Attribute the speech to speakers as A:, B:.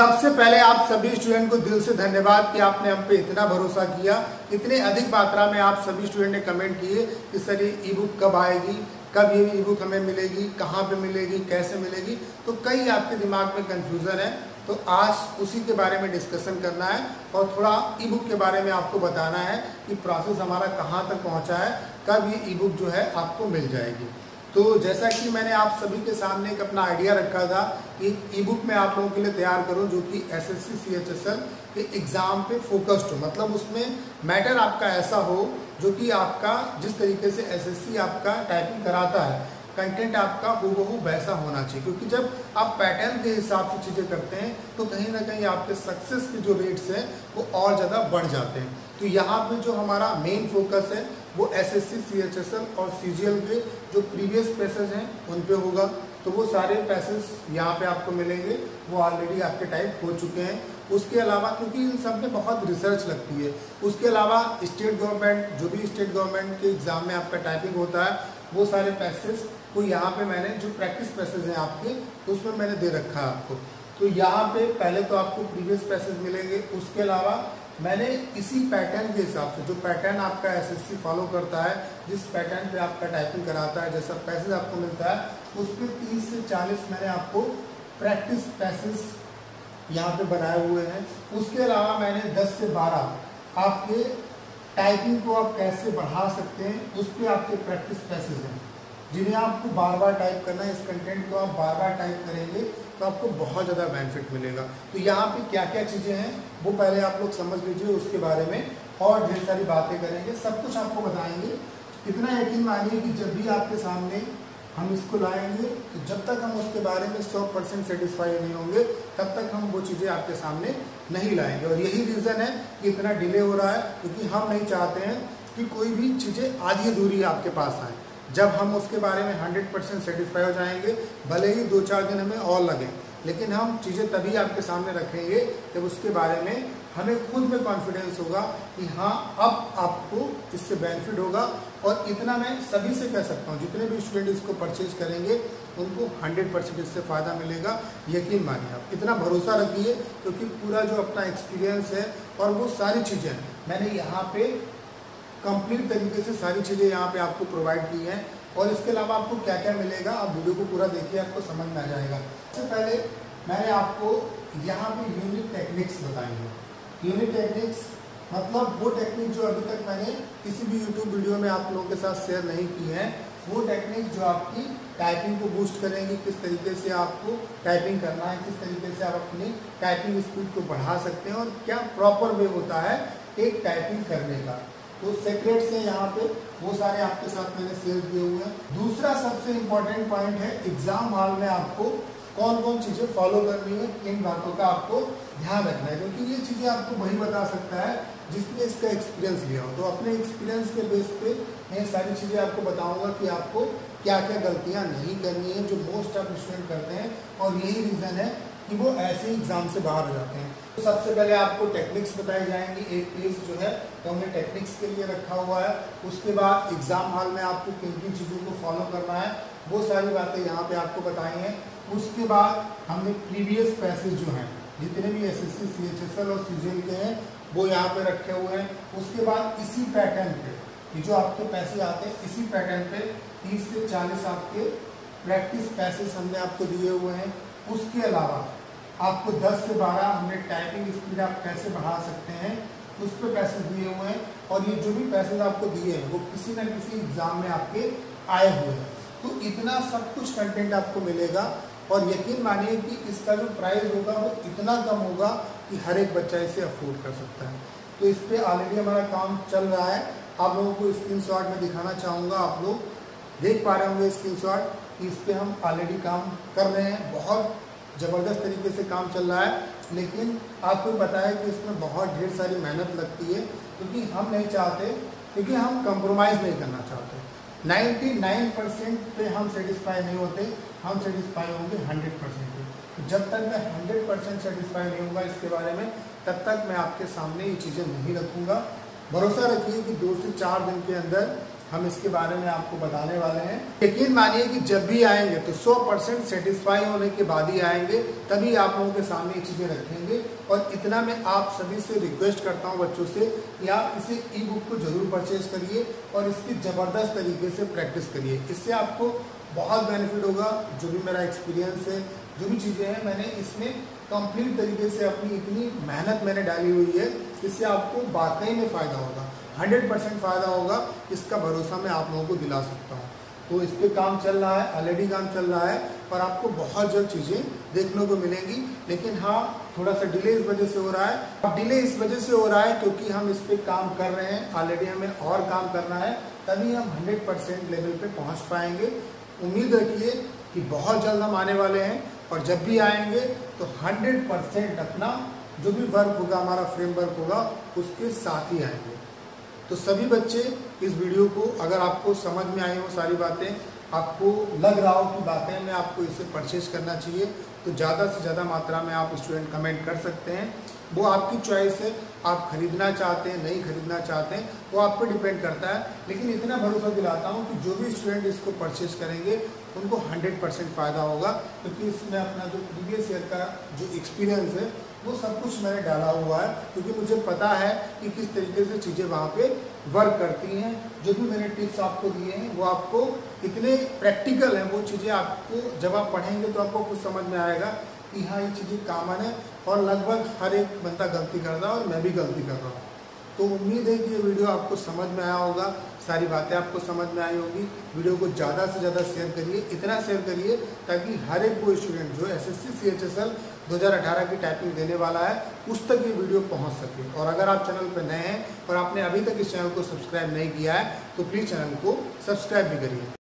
A: सबसे पहले आप सभी स्टूडेंट को दिल से धन्यवाद कि आपने हम पे इतना भरोसा किया। इतने अधिक मात्रा में आप सभी स्टूडेंट ने कमेंट किए कि सर, ये ई बुक कब आएगी? कब ये ई बुक हमें मिलेगी? कहाँ पे मिलेगी? कैसे मिलेगी? तो कई आपके दिमाग में कन्फ्यूज़न है। तो आज उसी के बारे में डिस्कशन करना है और थोड़ा ई बुक के बारे में आपको बताना है कि प्रोसेस हमारा कहाँ तक पहुँचा है। कब ये ई बुक जो है आपको मिल जाएगी। तो जैसा कि मैंने आप सभी के सामने एक अपना आइडिया रखा था कि ई बुक मैं आप लोगों के लिए तैयार करूँ, जो कि S S C C H S L के एग्ज़ाम पे फोकस्ड हो। मतलब उसमें मैटर आपका ऐसा हो, जो कि आपका जिस तरीके से एस एस सी आपका टाइपिंग कराता है कंटेंट आपका हूबहू वैसा होना चाहिए। क्योंकि जब आप पैटर्न के हिसाब से चीज़ें करते हैं तो कहीं ना कहीं आपके सक्सेस के जो रेट्स हैं, वो और ज़्यादा बढ़ जाते हैं। तो यहाँ पे जो हमारा मेन फोकस है, वो S S C C H S L और सी जी एल के जो प्रीवियस पैसेज हैं, उन पे होगा। तो वो सारे पैसेज यहाँ पे आपको मिलेंगे। वो ऑलरेडी आपके टाइप हो चुके हैं। उसके अलावा, क्योंकि इन सब में बहुत रिसर्च लगती है, उसके अलावा स्टेट गवर्नमेंट जो भी स्टेट गवर्नमेंट के एग्ज़ाम में आपका टाइपिंग होता है, वो सारे पैसेज को यहाँ पे मैंने जो प्रैक्टिस पैसेज हैं आपके, उसमें मैंने दे रखा है आपको। तो यहाँ पे पहले तो आपको प्रीवियस पैसेज मिलेंगे। उसके अलावा मैंने इसी पैटर्न के हिसाब से, जो पैटर्न आपका एसएससी फॉलो करता है, जिस पैटर्न पे आपका टाइपिंग कराता है, जैसा पैसेज आपको मिलता है, उस पर तीस से चालीस मैंने आपको प्रैक्टिस पैसेज यहाँ पे बनाए हुए हैं। उसके अलावा मैंने 10 से 12 आपके टाइपिंग को आप कैसे बढ़ा सकते हैं, उस पर आपके प्रैक्टिस पैसेज हैं। जिन्हें आपको बार बार टाइप करना है, इस कंटेंट को आप बार बार टाइप करेंगे तो आपको बहुत ज़्यादा बेनिफिट मिलेगा। तो यहाँ पे क्या क्या चीज़ें हैं, वो पहले आप लोग समझ लीजिए उसके बारे में, और ढेर सारी बातें करेंगे। सब कुछ आपको बताएँगे। इतना यकीन मानिए कि जब भी आपके सामने हम इसको लाएँगे तो जब तक हम उसके बारे में 100 परसेंट सेटिस्फाई नहीं होंगे, तब तक हम वो चीज़ें आपके सामने नहीं लाएँगे। और यही रीज़न है कि इतना डिले हो रहा है, क्योंकि हम नहीं चाहते हैं कि कोई भी चीज़ें आधी अधूरी आपके पास आए। जब हम उसके बारे में 100 परसेंट सेटिस्फाई हो जाएँगे, भले ही दो चार दिन हमें और लगे, लेकिन हम चीज़ें तभी आपके सामने रखेंगे जब उसके बारे में हमें खुद में कॉन्फिडेंस होगा कि हाँ अब आपको इससे बेनिफिट होगा। और इतना मैं सभी से कह सकता हूँ, जितने भी स्टूडेंट इसको परचेज करेंगे, उनको 100 परसेंट इससे फ़ायदा मिलेगा। यकीन मानिए आप, इतना भरोसा रखिए, क्योंकि पूरा जो अपना एक्सपीरियंस है और वो सारी चीज़ें मैंने यहाँ पे कंप्लीट तरीके से सारी चीज़ें यहाँ पे आपको प्रोवाइड की हैं। और इसके अलावा आपको क्या क्या मिलेगा, आप वीडियो को पूरा देखिए, आपको समझ में आ जाएगा। सबसे पहले मैंने आपको यहाँ पे यूनिक टेक्निक्स बताई हैं। यूनिक टेक्निक्स मतलब वो टेक्निक जो अभी तक मैंने किसी भी यूट्यूब वीडियो में आप लोगों के साथ शेयर नहीं की है, वो टेक्निक जो आपकी टाइपिंग को बूस्ट करेंगी, किस तरीके से आपको टाइपिंग करना है, किस तरीके से आप अपनी टाइपिंग स्पीड को बढ़ा सकते हैं और क्या प्रॉपर वे होता है एक टाइपिंग करने का। तो सेक्रेट से यहाँ पे वो सारे आपके साथ मैंने शेयर किए हुए हैं। दूसरा सबसे इम्पोर्टेंट पॉइंट है एग्ज़ाम हॉल में आपको कौन कौन चीज़ें फॉलो करनी है, इन बातों का आपको ध्यान रखना है। क्योंकि ये चीज़ें आपको वही बता सकता है जिसने इसका एक्सपीरियंस लिया हो। तो अपने एक्सपीरियंस के बेस पे मैं सारी चीज़ें आपको बताऊँगा कि आपको क्या क्या गलतियाँ नहीं करनी है, जो मोस्ट ऑफ़ स्टूडेंट करते हैं। और यही रीज़न है कि वो ऐसे एग्ज़ाम से बाहर हो जाते हैं। तो सबसे पहले आपको टेक्निक्स बताई जाएँगी। एक पेज जो है तो हमने टेक्निक्स के लिए रखा हुआ है। उसके बाद एग्ज़ाम हॉल में आपको किन किन चीज़ों को फॉलो करना है, वो सारी बातें यहाँ पे आपको बताई हैं। उसके बाद हमने प्रीवियस पैसेज जो हैं, जितने भी S S C C H S L और सीजीएल के हैं, वो यहाँ पे रखे हुए हैं। उसके बाद इसी पैटर्न पे, ये जो आपके पैसे आते हैं, इसी पैटर्न पे तीस से चालीस आपके प्रैक्टिस पैसेज हमने आपको दिए हुए हैं। उसके अलावा आपको 10 से 12 हमने टाइपिंग स्पीड आप कैसे बढ़ा सकते हैं, उस पर पैसे दिए हुए हैं और ये जो भी पैसे आपको दिए हैं, वो किसी न किसी एग्ज़ाम में आपके आए हुए हैं। तो इतना सब कुछ कंटेंट आपको मिलेगा और यकीन मानिए कि इसका जो प्राइस होगा, वो इतना कम होगा कि हर एक बच्चा इसे अफोर्ड कर सकता है। तो इस पर ऑलरेडी हमारा काम चल रहा है। आप लोगों को स्क्रीन शॉट में दिखाना चाहूँगा, आप लोग देख पा रहे होंगे स्क्रीन शॉट इस पर हम ऑलरेडी काम कर रहे हैं। बहुत ज़बरदस्त तरीके से काम चल रहा है, लेकिन आपको पता है कि इसमें बहुत ढेर सारी मेहनत लगती है, क्योंकि हम नहीं चाहते, क्योंकि हम कंप्रोमाइज़ नहीं करना चाहते। 99 परसेंट पे हम सेटिस्फाई नहीं होते, हम सेटिस्फाई होंगे 100 परसेंट पे। जब तक मैं 100 परसेंट सेटिस्फाई नहीं होगा इसके बारे में, तब तक मैं आपके सामने ये चीज़ें नहीं रखूँगा। भरोसा रखिए कि दो से चार दिन के अंदर हम इसके बारे में आपको बताने वाले हैं। यकीन मानिए कि जब भी आएँगे तो 100 परसेंट सेटिस्फाई होने के बाद ही आएँगे, तभी आप लोगों के सामने ये चीज़ें रखेंगे। और इतना मैं आप सभी से रिक्वेस्ट करता हूँ बच्चों से कि आप इसे ई बुक को ज़रूर परचेज करिए और इसकी ज़बरदस्त तरीके से प्रैक्टिस करिए। इससे आपको बहुत बेनिफिट होगा, जो भी मेरा एक्सपीरियंस है, जो भी चीज़ें हैं, मैंने इसमें कंप्लीट तरीके से अपनी इतनी मेहनत मैंने डाली हुई है, इससे आपको वाकई में फ़ायदा होगा। हंड्रेड परसेंट फ़ायदा होगा, इसका भरोसा मैं आप लोगों को दिला सकता हूँ। तो इस पर काम चल रहा है ऑलरेडी काम चल रहा है, पर आपको बहुत जल्द चीज़ें देखने को मिलेंगी। लेकिन हाँ थोड़ा सा डिले इस वजह से हो रहा है। अब डिले इस वजह से हो रहा है क्योंकि हम इस पर काम कर रहे हैं ऑलरेडी हमें और काम करना है, तभी हम 100 परसेंट लेवल पर पहुँच पाएँगे। उम्मीद रखिए कि बहुत जल्द हम आने वाले हैं, और जब भी आएँगे तो 100 परसेंट अपना जो भी वर्क होगा, हमारा फ्रेमवर्क होगा, उसके साथ ही आएँगे। तो सभी बच्चे इस वीडियो को, अगर आपको समझ में आई हो सारी बातें, आपको लग रहा हो कि वाकई में आपको इसे परचेज करना चाहिए तो ज़्यादा से ज़्यादा मात्रा में आप स्टूडेंट कमेंट कर सकते हैं। वो आपकी चॉइस है, आप खरीदना चाहते हैं, नहीं खरीदना चाहते हैं, वो आप पर डिपेंड करता है। लेकिन इतना भरोसा दिलाता हूँ कि जो भी स्टूडेंट इसको परचेज करेंगे, उनको 100 परसेंट फ़ायदा होगा। क्योंकि तो इसमें अपना जो प्रीवियस ईयर का जो एक्सपीरियंस है वो सब कुछ मैंने डाला हुआ है, क्योंकि मुझे पता है कि किस तरीके से चीज़ें वहाँ पे वर्क करती हैं। जो भी मैंने टिप्स आपको दिए हैं, वो आपको इतने प्रैक्टिकल हैं, वो चीज़ें आपको जब आप पढ़ेंगे तो आपको कुछ समझ में आएगा कि हाँ ये चीज़ें कामन है और लगभग हर एक बंदा गलती कर रहा है और मैं भी गलती कर रहा हूँ। तो उम्मीद है कि ये वीडियो आपको समझ में आया होगा। सारी बातें आपको समझ में आई होंगी। वीडियो को ज़्यादा से ज़्यादा शेयर करिए, इतना शेयर करिए ताकि हर एक वो स्टूडेंट जो S S C H S L दो हज़ार अठारह की टाइपिंग देने वाला है, उस तक ये वीडियो पहुँच सके। और अगर आप चैनल पर नए हैं और आपने अभी तक इस चैनल को सब्सक्राइब नहीं किया है तो प्लीज़ चैनल को सब्सक्राइब भी करिए।